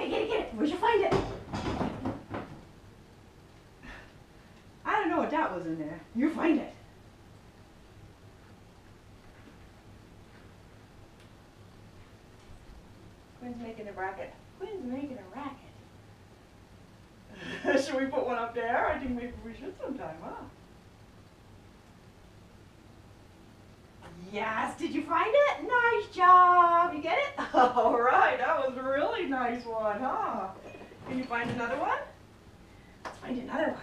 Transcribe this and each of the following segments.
Okay, get it, get it. Where'd you find it? I don't know what that was in there. You find it. Quinn's making a racket. Quinn's making a racket. should we put one up there? I think maybe we should sometime, huh? Yes, did you find it? Nice job. You get it? All right, that was a really nice one, huh? Can you find another one? Let's find another one.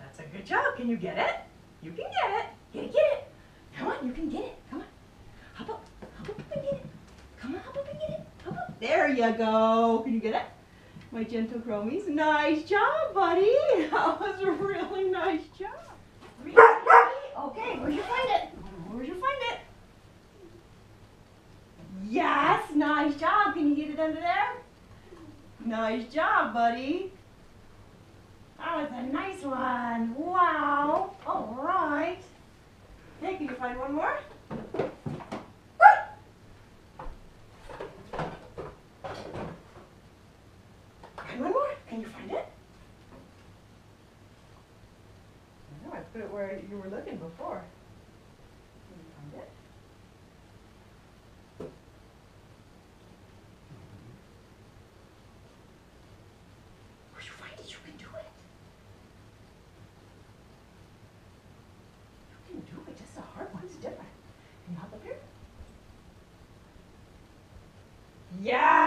That's a good job. Can you get it? You can get it. Get it, get it. Come on, you can get it. Come on. Hop up. Hop up and get it. Come on, hop up and get it. Hop up. There you go. Can you get it? My gentle Kromies. Nice job, buddy. That was a really nice job. Really? Okay, where'd you find it? Where'd you find it? Yes, nice job. Can you get under there? Nice job, buddy. That was a nice one. Wow. All right. Hey, can you find one more? Find one more. Can you find it? I know I put it where you were looking before. Can you find it? Where'd you find it? You can do it. You can do it. Just a hard one's different. Can you hop up here? Yes,